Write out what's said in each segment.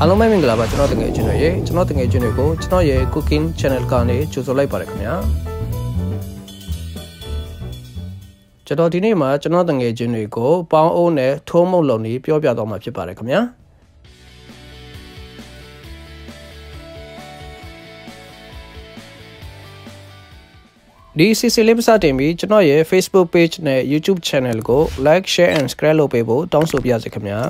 အားလုံးပဲမင်္ဂလာပါကျွန်တော်တငယ်ချင်းတွေရေကျွန်တော်တငယ်ချင်းတွေကိုကျွန်တော်ရဲ့ cooking channel ကနေကြိုဆိုလိုက်ပါတယ်ခင်ဗျာကျွန်တော်ဒီနေ့မှာကျွန်တော်တငယ်ချင်းတွေကိုပေါင်းအိုးနဲ့ထိုးမုတ်လုံနေပြောပြတော့မှာဖြစ်ပါတယ်ခင်ဗျာဒီစီစီလေးပစတင်ပြီးကျွန်တော်ရဲ့ Facebook page နဲ့ YouTube channel ကို like share and subscribe လုပ်ပေးဖို့တောင်းဆိုပါရစေခင်ဗျာ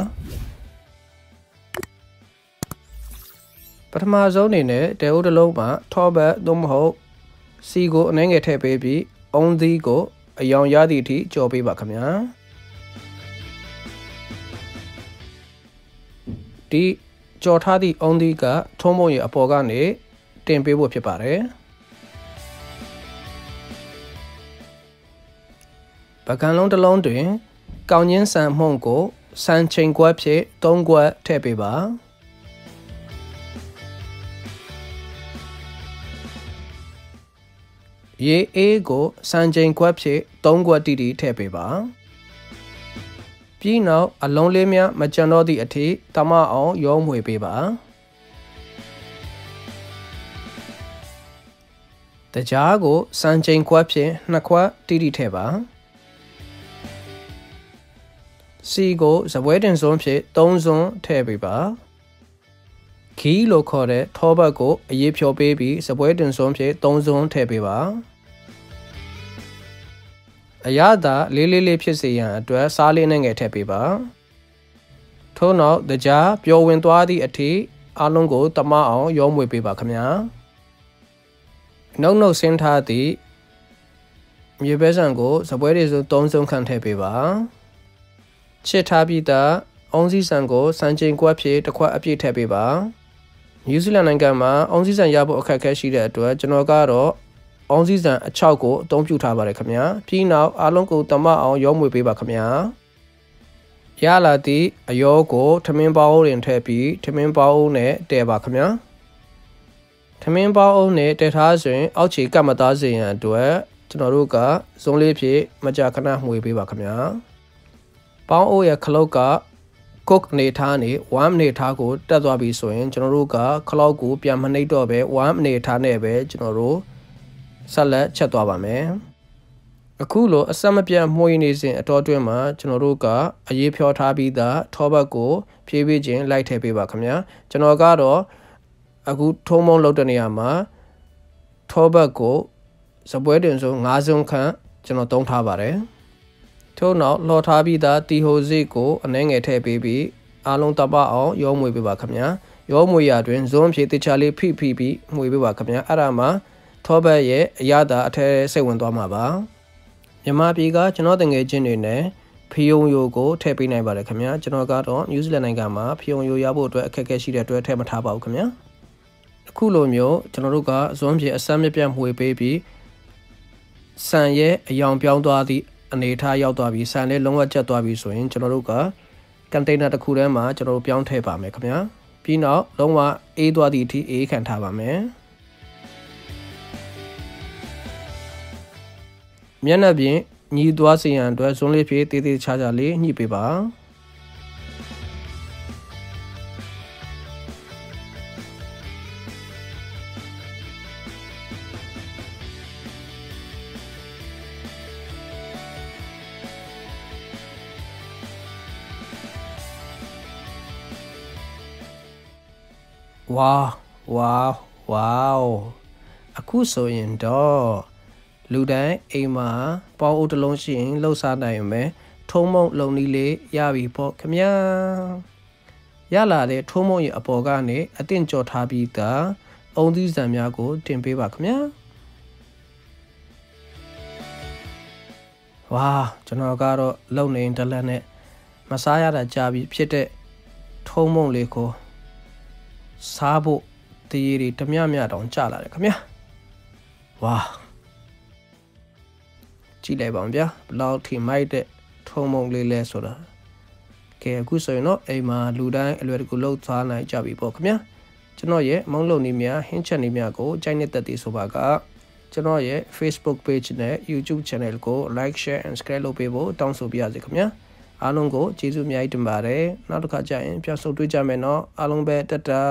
ထမဆုံးအနေနဲ့တဲအိုးတစ်လုံးမှာထောဘတ်သို့မဟုတ်စီကိုအနှဲငယ်ထည့်ပေးပြီးအုံးသီးကိုအယောင်ရသည့်အထိကြော်ပေးပါခင်ဗျာဒီကြော်ထားသည့်အုံးသီးကထုံးမုံရဲ့အပေါ်ကနေတင်ပေးဖို့ဖြစ်ပါတယ်ပကံလုံးတစ်လုံးတွင် ကောင်းချင်းဆန်မှုန့်ကိုဆန်ချိန်ကွက်ဖြင့်၃ကွက်ထည့်ပေးပါ ရေအေးကိုစံချိန်ခွက်ဖြစ်၃ခွက်တီတီထည့်ပေးပါပြီးနောက်အလုံးလေးများမကြံတော့သည့်အထိတမအောင်ရောမွေပေးပါတကြားကိုစံချိန်ခွက်ဖြင့်နှစ်ခွက်တီတီထည့်ပါစီကိုဇပွဲတင်စွန်းဖြင့်၃စွန်းထည့်ပေးပါခီး လို့ခေါ်တဲ့ထောဘတ်ကိုအရေးဖြောပေးပြီးစပွဲတင်စွန်းဖြင့်၃စွန်းထည့်ပေးပါအရသာလေးလေးလေးဖြစ်စေရန်အတွက်စားလေးနဲ့ငယ်ထည့်ပေးပါထို့နောက်တကြားပျော်ဝင်သွားသည့်အထိအားလုံးကိုတမအောင်ရောမွေပေးပါခမညာနှုတ်နှုတ်ဆင်းထားသည့်မြေပဲဆန်ကိုစပွဲတွေစုံ၃စုံခန့်ထည့်ပေးပါချစ်ထားပြီးသားအုံးစည်းဆန်ကိုစံချိန်ကွက်ဖြင့်တစ်ခွက်အပြည့်ထည့်ပေးပါ နယူးဇီလန်နိုင်ငံမှာအုံးစည်းဆန်ရဖို့အခက်အခဲရှိတဲ့အတွက်ကျွန်တော်ကတော့အောင်စည်းစံအချောက်ကိုအသုံးပြုထားပါတယ်ခင်ဗျာပြီးနောက်အားလုံးကိုတမအောင်ရောမွေပေးပါခင်ဗျာရလာသည့်အယောကိုထမင်းပေါင်းရင်ထည့်ပြီးထမင်းပေါင်းနဲ့တဲပါခင်ဗျာထမင်းပေါင်းနဲ့တဲထားဆိုရင်အောက်ခြေကတ်မသားစေရန်အတွက်ကျွန်တော်တို့ကဇုံးလေးဖြင့်မကြာခဏမှွေပေးပါခင်ဗျာပေါင်းအိုးရဲ့ခလုတ်က cook အနေထားနေ1အနေထားကိုတက်သွားပြီဆိုရင်ကျွန်တော်တို့ကခလောက်ကိုပြန်မနှိပ်တော့ပဲ1အနေထားနဲ့ပဲကျွန်တော်တို့ဆက်လက်ချက်သွားပါမယ်အခုလိုအဆက်မပြတ်မှုရနေစဉ်အတော်တွင်းမှာကျွန်တော်တို့ကအရေးဖြောထားပြီးသားထောဘတ်ကိုဖြည့်ပေးခြင်းလိုက်ထည့်ပေးပါခင်ဗျာကျွန်တော်ကတော့အခုထုံးမုံလောက်တဲ့နေရာမှာထောဘတ်ကိုစပွဲတင်ဆုံး၅စုံခန့်ကျွန်တော်သုံးထားပါတယ် ထို့နောက်လှော်ထားပြီးသားတီဟိုစိတ်ကိုအနှဲငယ်ထည့်ပေးပြီးအားလုံးတပအောင်ရောမွေပေးပါခင်ဗျာရောမွေရတွင်ဇွန်ဖြည့်တခြားလေးဖိဖိပြီးမွေပေးပါခင်ဗျာအဲ့ဒါမှာထောဘတ်ရဲ့အရသာအထဲစိတ်ဝင်သွားမှာပါမြန်မာပြည်ကကျွန်တော်တငယ်ချင်းတွေနဲ့ဖီယုံယိုကိုထည့်ပေးနိုင်ပါတယ်ခင်ဗျာကျွန်တော်ကတော့နယူးဇီလန်နိုင်ငံမှာဖီယုံယိုရဖို့အတွက်အခက်အခဲရှိတဲ့အတွက်ထည့်မထားပါဘူးခင်ဗျာအခုလိုမျိုးကျွန်တော်တို့ကဇွန်ပြေအစမ်းမြပြတ်မှွေပေးပြီးဆန်ရဲ့အယောင်ပြောင်းသွားသည့် အနေထားရောက်သွားပြီးဆန်လေးလုံးဝကျက်သွားပြီဆိုရင်ကျွန်တော်တို့ကကန်တိန်နာတစ်ခုထဲမှာကျွန်တော်တို့ပြောင်းထည့်ပါမယ်ခင်ဗျာပြီးနောက်လုံးဝအေးသွားသည့်အထိအေးခံထားပါမယ်မျက်နှာပြင်ညီသွားစေရန်အတွက်ဇွန်းလေးဖြည့်တေးသေးချာချာလေးညှိပေးပါ ဝါဝါဝါအခုဆိုရင်တော့လူတိုင်းအိမ်မှာပေါင်းအုပ်တစ်လုံးရှိရင်လှုပ်ရှားနိုင်မယ်ထုံးမုံလုံနီးလေးရပြီပေါ့ခမညာရလာတဲ့ထုံးမုံရဲ့အပေါ်ကနေအတင့်ကြော်ထားပြီးသားအုံသီးဆန်များကို တင်ပေးပါခမညာဝါကျွန်တော်ကတော့လုံနေတလက်နဲ့မစားရတာကြာပြီဖြစ်တဲ့ထုံးမုံလေးကို စားဖို့တရေတွေတမျှမျှတောင်ကြာလာတယ်ခမညာဝါကြည့်လိုက်ပါဦးဗျာဘလောက်ထိမိုက်တဲ့ထုံမုံလေးလဲဆိုတာကဲအခုဆိုရင်တော့အိမ်မှာလူတိုင်းအလွယ်တကူလှုပ်သွားနိုင်ကြပြီပေါ့ခင်ဗျာကျွန်တော်ရဲ့မုံလုံနေများဟင်းချက်နေများကိုကြိုက်နေတဲ့တည်ဆိုပါကကျွန်တော်ရဲ့ Facebook page နဲ့ YouTube channel ကို like share and subscribe လုပ်ပေးဖို့တောင်းဆိုပါရစေခင်ဗျာ အားလုံးကိုကျေးဇူးအများကြီးတင်ပါတယ်နောက်တစ်ခါကျရင်ပြန်ဆုံတွေ့ကြမယ်နော်အားလုံးပဲတက်တာ